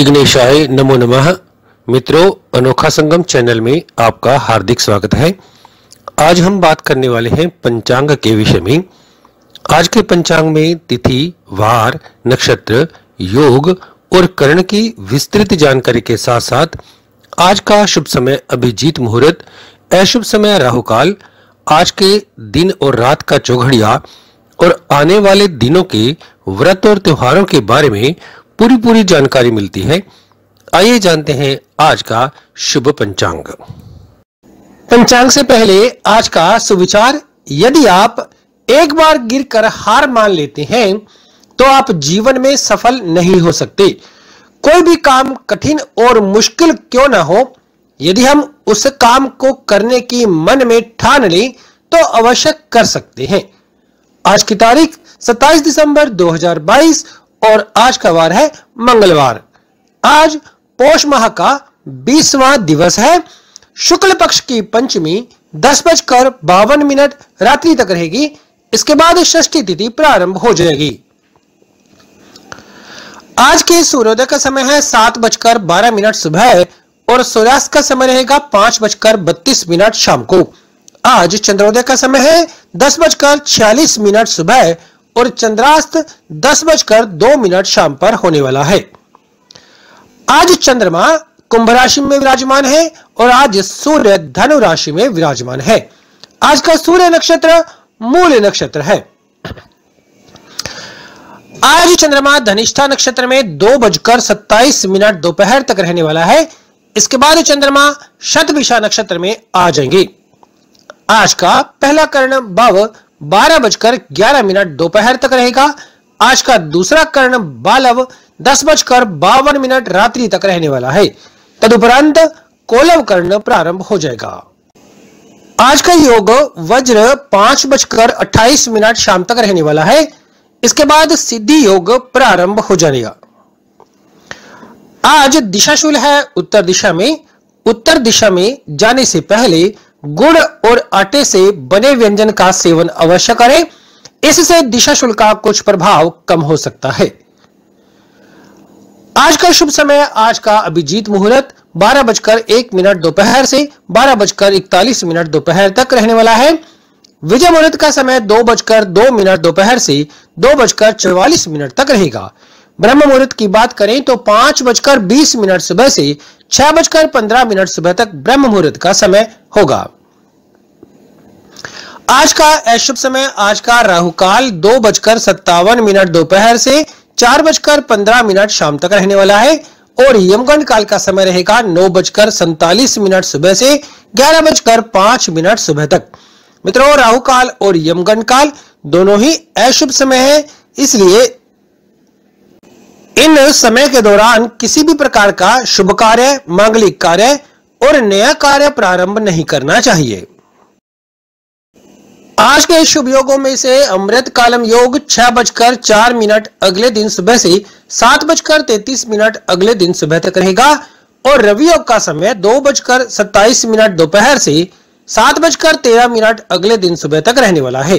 विघ्नेशाय नमो नमः। मित्रों, अनोखा संगम चैनल में आपका हार्दिक स्वागत है। आज हम बात करने वाले हैं पंचांग के विषय में। आज के पंचांग में तिथि, वार, नक्षत्र, योग और कर्ण की विस्तृत जानकारी के साथ साथ आज का शुभ समय अभिजीत मुहूर्त, अशुभ समय राहु काल आज के दिन और रात का चौघड़िया और आने वाले दिनों के व्रत और त्योहारों के बारे में पूरी पूरी जानकारी मिलती है। आइए जानते हैं आज का शुभ पंचांग। पंचांग से पहले आज का सुविचार, यदि आप एक बार गिरकर हार मान लेते हैं तो आप जीवन में सफल नहीं हो सकते। कोई भी काम कठिन और मुश्किल क्यों ना हो, यदि हम उस काम को करने की मन में ठान लें तो अवश्य कर सकते हैं। आज की तारीख 27 दिसंबर 2022 और आज का वार है मंगलवार। आज पोष माह का बीसवा दिवस है। शुक्ल पक्ष की पंचमी दस बजकर बावन मिनट रात्रि तक रहेगी। इसके बाद षष्ठी तिथि प्रारंभ हो जाएगी। आज के सूर्योदय का समय है सात बजकर बारह मिनट सुबह और सूर्यास्त का समय रहेगा पाँच बजकर बत्तीस मिनट शाम को। आज चंद्रोदय का समय है दस बजकर छियालीस मिनट सुबह और चंद्रास्त दस बजकर दो मिनट शाम पर होने वाला है। आज चंद्रमा कुंभ राशि में विराजमान है और आज सूर्य धनु राशि में विराजमान है। आज का सूर्य नक्षत्र मूल नक्षत्र है। आज चंद्रमा धनिष्ठा नक्षत्र में दो बजकर सत्ताईस मिनट दोपहर तक रहने वाला है। इसके बाद चंद्रमा शतभिषा नक्षत्र में आ जाएँगे। आज का पहला कर्ण भाव बारह बजकर ग्यारह मिनट दोपहर तक रहेगा। आज का दूसरा कर्ण बालव दस बजकर बावन मिनट रात्रि तक रहने वाला है। तदुपरांत कोलव कर्ण प्रारंभ हो जाएगा। आज का योग वज्र पाँच बजकर अट्ठाईस मिनट शाम तक रहने वाला है। इसके बाद सिद्धि योग प्रारंभ हो जाएगा। आज दिशाशूल है उत्तर दिशा में। उत्तर दिशा में जाने से पहले गुड़ और आटे से बने व्यंजन का सेवन अवश्य करें। इससे दिशा शुल्क का कुछ प्रभाव कम हो सकता है। आज का शुभ समय, आज का अभिजीत मुहूर्त। बारह बजकर एक मिनट दोपहर से बारह बजकर इकतालीस मिनट दोपहर तक रहने वाला है। विजय मुहूर्त का समय दो बजकर दो मिनट दोपहर से दो बजकर चौवालीस मिनट तक रहेगा। ब्रह्म मुहूर्त की बात करें तो पाँच बजकर बीस मिनट सुबह से छह बजकर पंद्रह मिनट सुबह तक ब्रह्म मुहूर्त का समय होगा। आज का अशुभ समय, आज का राहु काल दो बजकर सत्तावन मिनट दोपहर से चार बजकर पंद्रह मिनट शाम तक रहने वाला है और यमगंड काल का समय रहेगा नौ बजकर सैतालीस मिनट सुबह से ग्यारह बजकर पाँच मिनट सुबह तक। मित्रों राहु काल और यमगंड काल दोनों ही अशुभ समय है, इसलिए इन समय के दौरान किसी भी प्रकार का शुभ कार्य, मांगलिक कार्य और नया कार्य प्रारंभ नहीं करना चाहिए। आज के शुभ योगों में से अमृत कालम योग छह बजकर चार मिनट अगले दिन सुबह से सात बजकर तैतीस मिनट अगले दिन सुबह तक रहेगा और रवि योग का समय दो बजकर सत्ताईस मिनट दोपहर से सात बजकर तेरह मिनट अगले दिन सुबह तक रहने वाला है।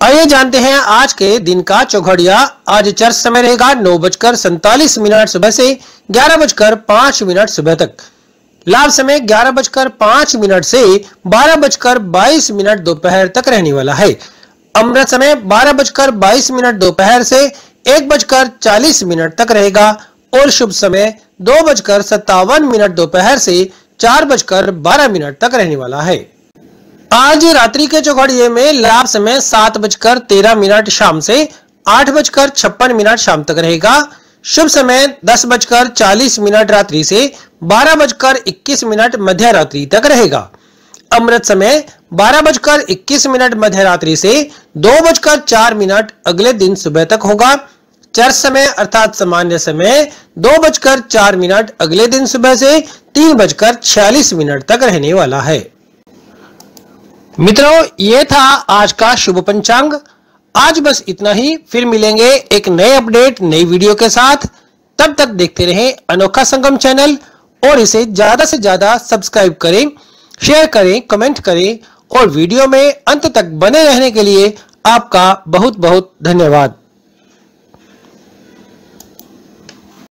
आइए जानते हैं आज के दिन का चौघड़िया। आज चर्च समय रहेगा नौ बजकर सैतालीस मिनट सुबह से ग्यारह बजकर पाँच मिनट सुबह तक। लाभ समय ग्यारह बजकर पाँच मिनट से बारह बजकर बाईस मिनट दोपहर तक रहने वाला है। अमृत समय बारह बजकर बाईस मिनट दोपहर से एक बजकर चालीस मिनट तक रहेगा और शुभ समय दो बजकर सत्तावन मिनट दोपहर से चार बजकर बारह मिनट तक रहने वाला है। आज रात्रि के चौघड़िए में लाभ समय सात बजकर तेरह मिनट शाम से आठ बजकर छप्पन मिनट शाम तक रहेगा। शुभ समय दस बजकर चालीस मिनट रात्रि से बारह बजकर इक्कीस मिनट मध्य रात्रि तक रहेगा। अमृत समय बारह बजकर इक्कीस मिनट मध्य रात्रि से दो बजकर चार मिनट अगले दिन सुबह तक होगा। चर्च समय अर्थात सामान्य समय दो बजकर चार मिनट अगले दिन सुबह से तीन बजकर छियालीस मिनट तक रहने वाला है। मित्रों, ये था आज का शुभ पंचांग। आज बस इतना ही। फिर मिलेंगे एक नए अपडेट, नई वीडियो के साथ। तब तक देखते रहें अनोखा संगम चैनल और इसे ज़्यादा से ज़्यादा सब्सक्राइब करें, शेयर करें, कमेंट करें और वीडियो में अंत तक बने रहने के लिए आपका बहुत बहुत धन्यवाद।